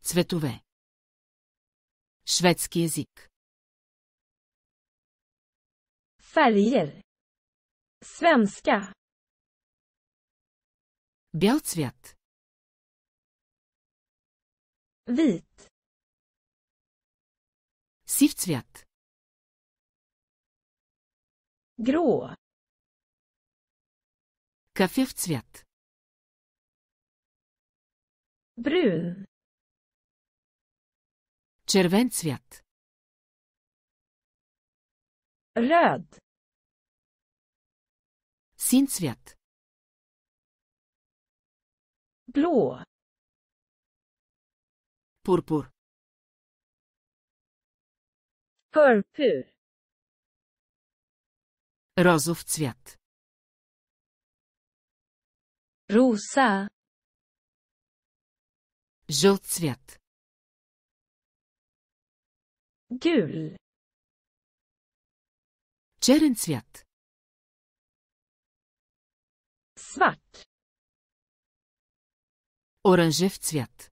Цветове. Шведски език. Färger. Svenska. Бял цвят. Vit. Сив цвят. Grå. Кафяв цвят. Brun. Червен цвят. Röd. Син цвят. Blå. Пурпур. Purpur. Розов цвят. Rosa. Жълт цвят. Gul. Черен цвят. Svart. Оранжев цвят.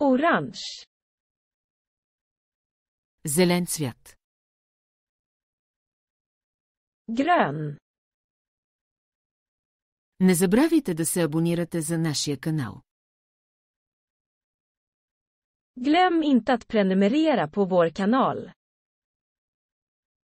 Orange. Зелен цвят. Grön. Не забравяйте да се абонирате за нашия канал. Glöm inte att prenumerera på vår kanal.